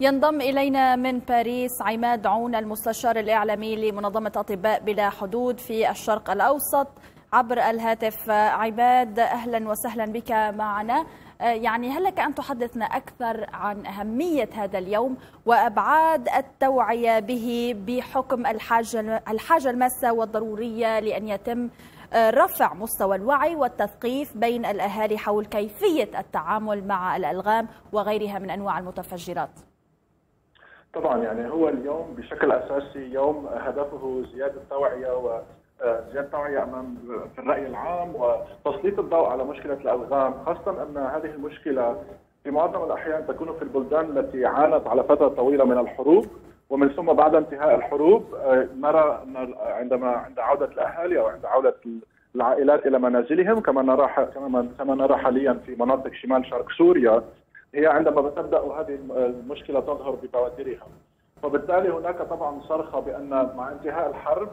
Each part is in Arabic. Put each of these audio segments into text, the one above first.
ينضم إلينا من باريس عماد عون المستشار الإعلامي لمنظمة أطباء بلا حدود في الشرق الأوسط عبر الهاتف. عماد أهلا وسهلا بك معنا. يعني هل لك أن تحدثنا أكثر عن أهمية هذا اليوم وأبعاد التوعية به بحكم الحاجة, الحاجة الماسة والضرورية لأن يتم رفع مستوى الوعي والتثقيف بين الأهالي حول كيفية التعامل مع الألغام وغيرها من أنواع المتفجرات؟ طبعا يعني هو اليوم بشكل أساسي يوم هدفه زيادة التوعيه و زيادة التوعيه أمام في الرأي العام وتسليط الضوء على مشكلة الالغام، خاصه أن هذه المشكلة في معظم الأحيان تكون في البلدان التي عانت على فترة طويلة من الحروب ومن ثم بعد انتهاء الحروب نرى عندما عند عودة الأهالي أو عند عودة العائلات إلى منازلهم كما نرى كما نرى حاليا في مناطق شمال شرق سوريا هي عندما تبدا هذه المشكلة تظهر ببوادرها. وبالتالي هناك طبعا صرخة بأن مع انتهاء الحرب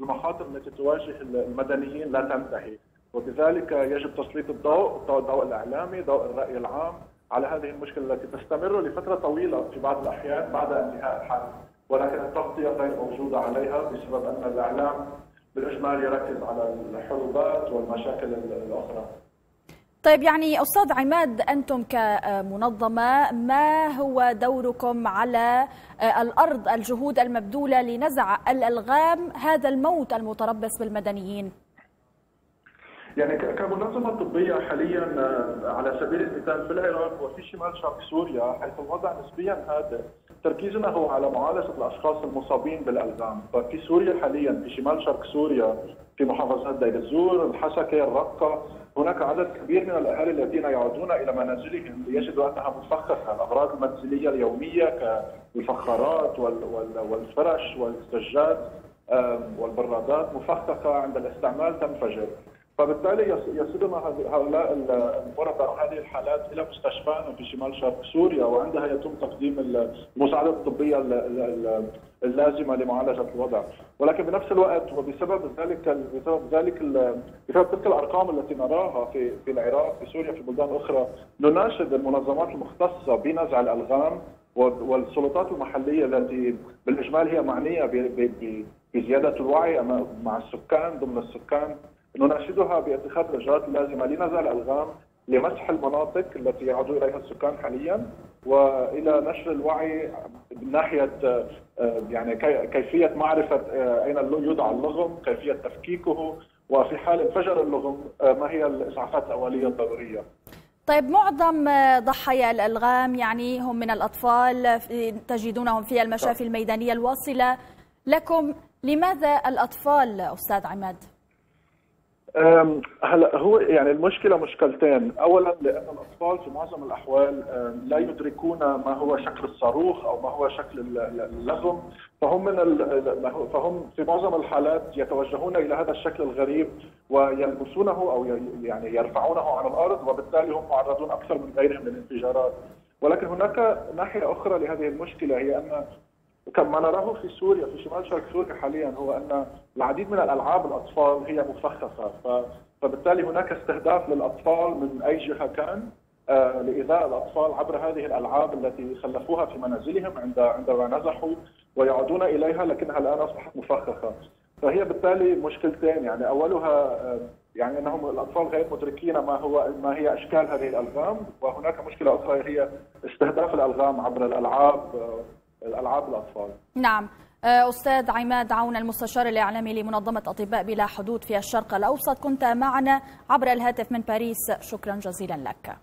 المخاطر التي تواجه المدنيين لا تنتهي. وبذلك يجب تسليط الضوء الضوء الإعلامي ضوء الرأي العام على هذه المشكلة التي تستمر لفترة طويلة في بعض الأحيان بعد انتهاء الحرب. ولكن التغطية غير موجودة عليها بسبب أن الإعلام بالإجمال يركز على الحروبات والمشاكل الأخرى. طيب يعني أستاذ عماد أنتم كمنظمة ما هو دوركم على الأرض الجهود المبذولة لنزع الألغام هذا الموت المتربص بالمدنيين؟ يعني كمنظمة طبية حاليا على سبيل المثال في العراق وفي شمال شرق سوريا حيث الوضع نسبيا هادئ تركيزنا هو على معالجة الأشخاص المصابين بالألغام ففي سوريا حاليا في شمال شرق سوريا في محافظات دير الزور الحسكة الرقة هناك عدد كبير من الأهالي الذين يعودون إلى منازلهم ليجدوا أنها مفخخة، الأغراض المنزلية اليومية كالفخارات والفرش والسجاد والبرادات مفخخة عند الاستعمال تنفجر. فبالتالي يصلنا هؤلاء المرضى أو هذه الحالات إلى مستشفانا في شمال شرق سوريا وعندها يتم تقديم المساعدة الطبية اللازمة لمعالجة الوضع، ولكن بنفس الوقت وبسبب ذلك بسبب ذلك بسبب تلك الأرقام التي نراها في في العراق في سوريا في بلدان أخرى نناشد المنظمات المختصة بنزع الألغام والسلطات المحلية التي بالإجمال هي معنية بزيادة الوعي مع السكان ضمن السكان. نناشدها باتخاذ الاجراءات اللازمه لنزع الالغام لمسح المناطق التي يعود إليها السكان حاليا وإلى نشر الوعي من ناحية يعني كيفية معرفة أين يوضع اللغم، كيفية تفكيكه وفي حال انفجر اللغم ما هي الإسعافات الأولية الضرورية. طيب معظم ضحايا الألغام يعني هم من الأطفال تجدونهم في المشافي الميدانية الواصلة لكم لماذا الأطفال أستاذ عماد؟ هلا هو يعني المشكلة مشكلتين، اولا لأن الأطفال في معظم الأحوال لا يدركون ما هو شكل الصاروخ أو ما هو شكل اللغم، فهم من فهم في معظم الحالات يتوجهون إلى هذا الشكل الغريب ويلبسونه أو يعني يرفعونه عن الأرض وبالتالي هم معرضون أكثر من غيرهم للانفجارات، ولكن هناك ناحية أخرى لهذه المشكلة هي أن كما نراه في سوريا في شمال شرق سوريا حاليا هو أن العديد من الألعاب الأطفال هي مفخخة. فبالتالي هناك استهداف للأطفال من أي جهة كان لايذاء الأطفال عبر هذه الألعاب التي خلفوها في منازلهم عند عندما نزحوا ويعودون إليها لكنها الآن أصبحت مفخخة. فهي بالتالي مشكلتين. يعني أولها يعني أنهم الأطفال غير مدركين ما هو ما هي أشكال هذه الألغام وهناك مشكلة أخرى هي استهداف الألغام عبر الألعاب الألعاب الأطفال. نعم أستاذ عماد عون المستشار الإعلامي لمنظمة أطباء بلا حدود في الشرق الأوسط كنت معنا عبر الهاتف من باريس شكرا جزيلا لك.